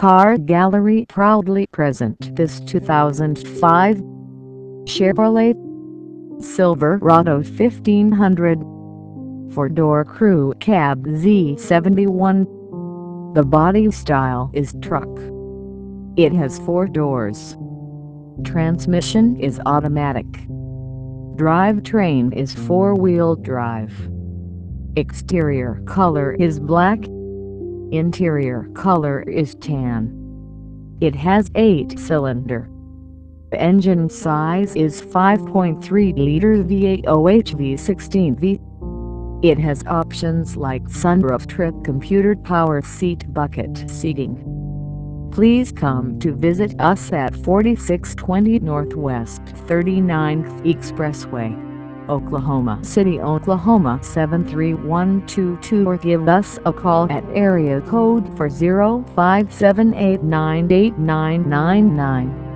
Car Gallery proudly present this 2005 Chevrolet Silverado 1500 4-door crew cab Z71 The body style is truck. It has four doors. Transmission is automatic. Drivetrain is four-wheel drive. Exterior color is black. Interior color is tan. It has 8-cylinder. Engine size is 5.3-liter V8 OHV16V. It has options like sunroof trip computer power seat bucket seating. Please come to visit us at 4620 Northwest 39th Expressway, Oklahoma City, Oklahoma 73122 or give us a call at area code 40578989999.